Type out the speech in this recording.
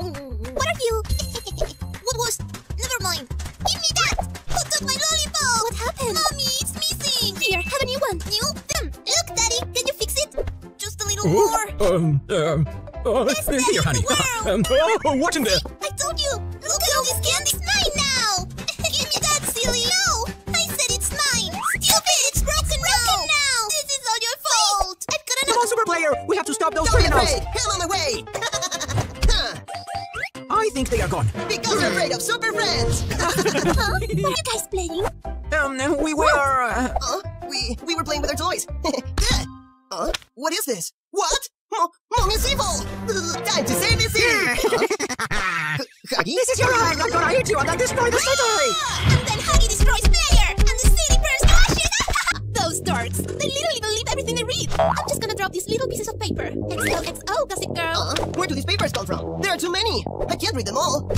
What are you? what was? Never mind. Give me that! Who took my lollipop? What happened? Mommy, it's missing! Here, have a new one. New? Hmm. Look, Daddy, can you fix it? Just a little more. Um, um, uh, Best daddy here, in honey. the world. Um, oh, what's in there? I told you! Look at all this candy! It's mine now! Give me that, silly! No! I said it's mine! Stupid! It's broken, now. now! This is all your fault! I've got Come on, super player! We have to stop those Don't criminals! afraid! On my way! Huh, I think they are gone. because you're afraid of super friends! Huh? What are you guys playing? Um, we were. Uh, Huh? We we were playing with our toys. huh? What is this? What? Mo- Mommy's evil! Uh, time to save this here! Huggy? this is your eye! I'm gonna hit you and I'll destroy the city! And then Huggy destroys Player! And the city burns to ashes! Those dorks! They literally believe everything they read! I'm just gonna drop these little pieces of paper. XOXO, Gossip Girl! Uh-huh. Do these papers come from? There are too many! I can't read them all!